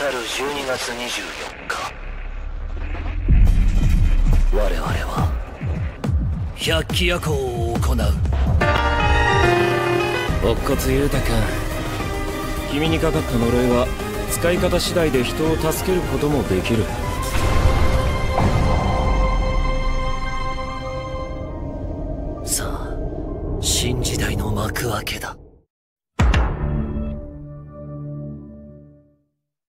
たる12月24日。我々は百鬼夜行を行う。乙骨裕太君君にかかった呪いは使い方次第で人を助けることもできる。さあ新時代の幕開けだ。